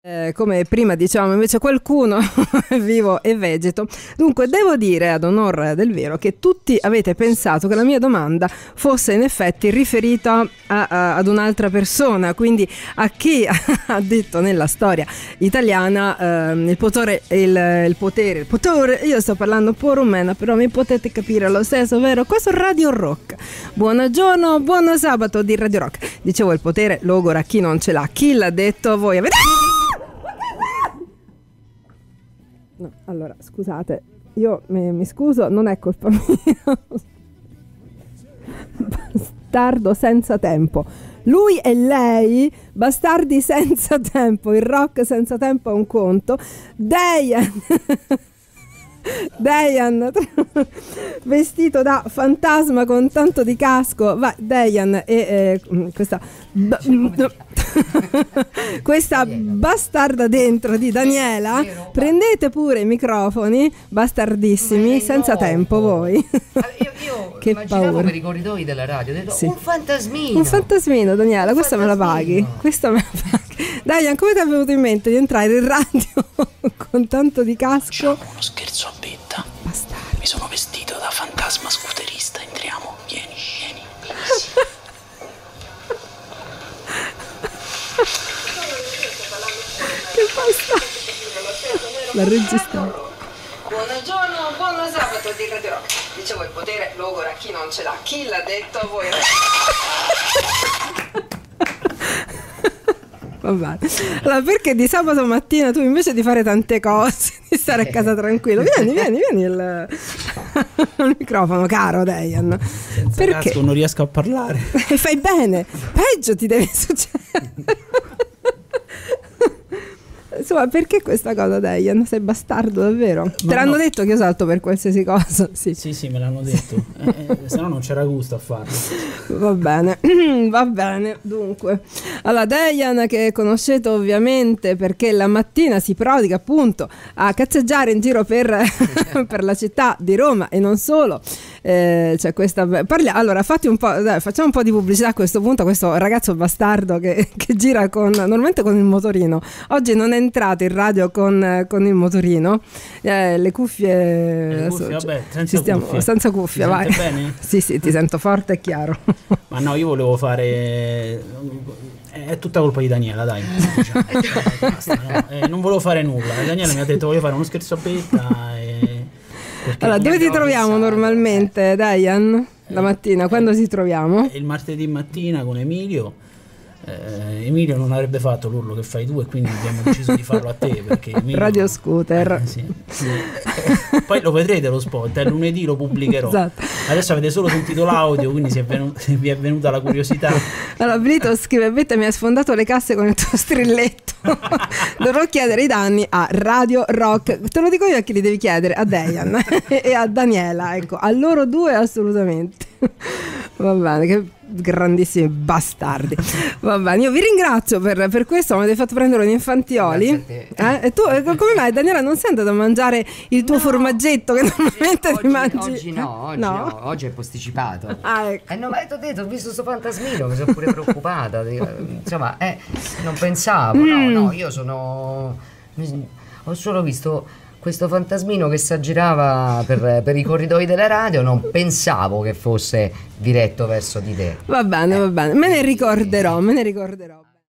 Eh, come prima dicevamo invece qualcuno vivo e vegeto. Dunque devo dire ad onore del vero che tutti avete pensato che la mia domanda fosse in effetti riferita a, a, ad un'altra persona, quindi a chi ha detto nella storia italiana eh, il, potere, il, il, potere, il potere, io sto parlando un po' rumena però mi potete capire lo stesso, vero? Questo Radio Rock. Buongiorno, buon sabato di Radio Rock. Dicevo il potere logora chi non ce l'ha, chi l'ha detto voi avete... No, allora, scusate, io mi, mi scuso, non è colpa mia. Bastardo senza tempo. Lui e lei, bastardi senza tempo, il rock senza tempo è un conto. Diane Dejan vestito da fantasma con tanto di casco. Va, Dejan e eh, questa b- questa bastarda dentro di Daniela. Prendete pure i microfoni, bastardissimi, senza tempo voi. Io, io che paura. per i corridoi della radio, detto, sì. un fantasmino. Un fantasmino, Daniela, un questa fantasmino. me la paghi. Questa me la paghi. Dai, come ti è venuto in mente di entrare in radio con tanto di casco? Facciamo uno scherzo a betta. Bastardo. Mi sono vestito da fantasma scooterista, che bastardo. L'ha registrato. Buongiorno, buon sabato di Radio Rock. Dicevo il potere logora chi non ce l'ha. Chi l'ha detto a voi? Vabbè. Allora, perché di sabato mattina tu invece di fare tante cose, di stare a casa tranquillo, vieni, vieni, vieni il, il microfono, caro Dejan. Senza perché? Casco non riesco a parlare. E fai bene, peggio ti deve succedere. Insomma, perché questa cosa, Dejan? Sei bastardo davvero? Ma Te l'hanno no. detto che io salto per qualsiasi cosa? Sì, sì, sì me l'hanno detto. eh, eh, se no non c'era gusto a farlo. Va bene, va bene. Dunque, allora, Dejan che conoscete ovviamente perché la mattina si prodiga appunto a cazzeggiare in giro per, per la città di Roma e non solo. Eh, c'è questa, parlia, allora un dai, facciamo un po' di pubblicità a questo punto a questo ragazzo bastardo che, che, gira con, normalmente con il motorino oggi non è entrato in radio con, con il motorino eh, le cuffie, le cuffie adesso, vabbè, senza, stiamo, cuffie. senza cuffie ti vai bene? sì sì ti sento forte e chiaro ma no io volevo fare è tutta colpa di Daniela, dai. basta, no? eh, non volevo fare nulla. Daniela mi ha detto voglio fare uno scherzo a betta e allora, dove ti troviamo pensato, normalmente, eh. Diane? La mattina, quando ci troviamo? Il martedì mattina con Emilio eh, Emilio non avrebbe fatto l'urlo che fai tu e quindi abbiamo deciso di farlo a te perché Emilio, Radio Scooter. Eh, sì, sì. poi lo vedrete lo spot eh, lunedì lo pubblicherò. Esatto. adesso avete solo sentito l'audio quindi si è venuta, vi è venuta la curiosità. Allora Brito scrive Betta mi ha sfondato le casse con il tuo strilletto. Dovrò chiedere i danni a Radio Rock. Te lo dico io a chi li devi chiedere a Dejan e a Daniela ecco a loro due assolutamente. Va bene che grandissimi bastardi. Va bene, io vi ringrazio per, per questo, mi avete fatto prendere un infantioli. Eh? E tu eh, come mai Daniela non sei andata a mangiare il tuo no, formaggetto che normalmente oggi, ti mangi? Oggi no, oggi no, no oggi è posticipato. Ah, ecco. Eh no, ma ti ho detto, ho visto questo fantasmino, mi sono pure preoccupata. Insomma, eh, non pensavo, mm. no, no, io sono... Ho solo visto questo fantasmino che si aggirava per, per, i corridoi della radio non pensavo che fosse diretto verso di te. Va bene, va bene, me ne ricorderò, me ne ricorderò.